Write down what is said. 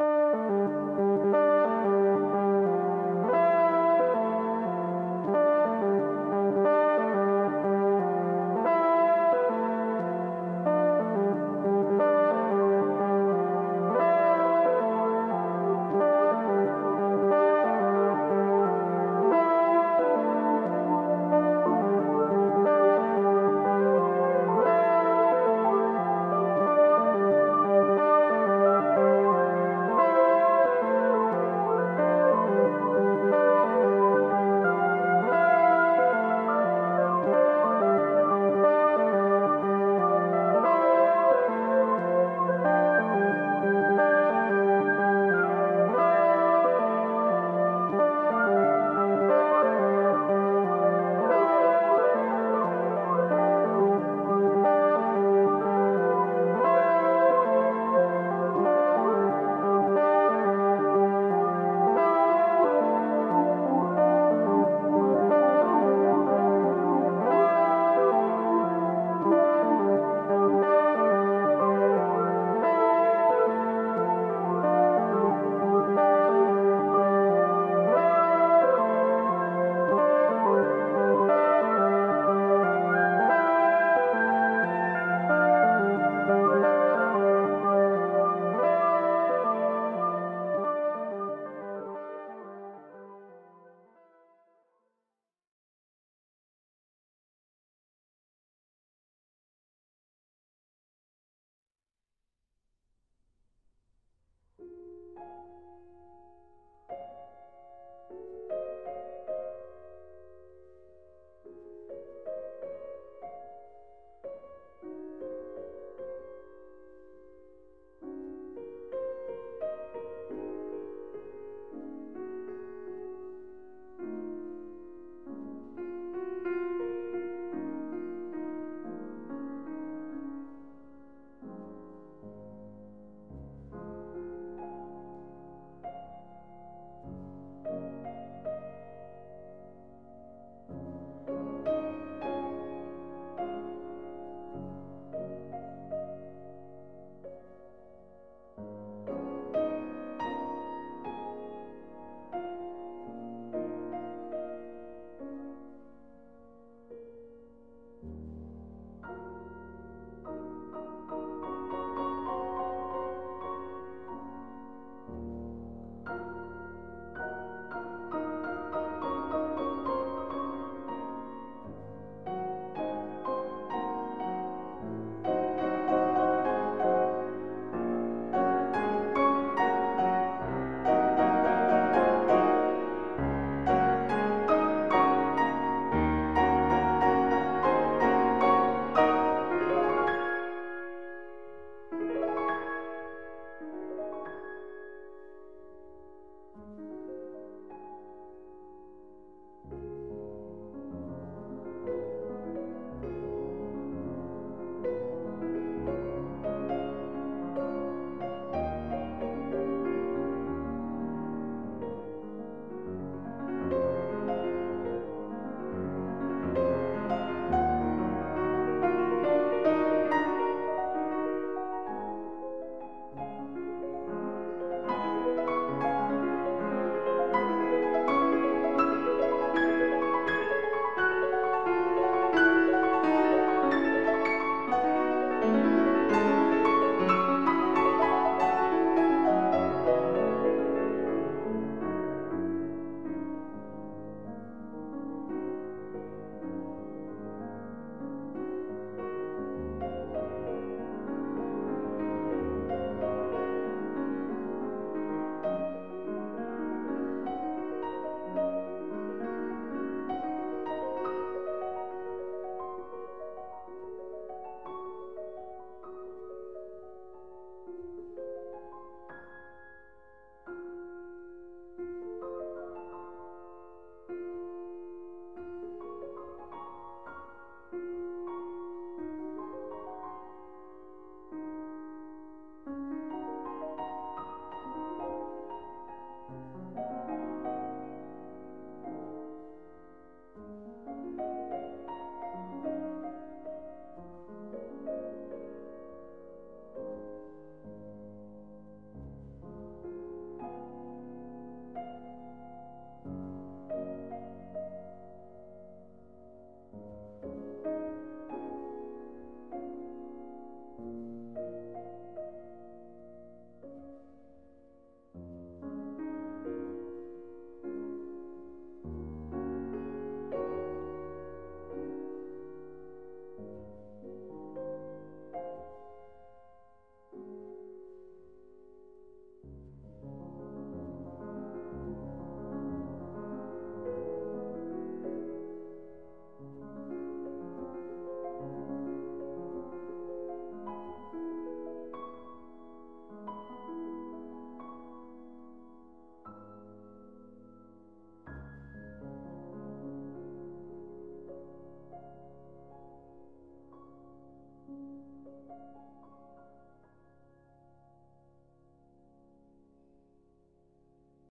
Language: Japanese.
うん。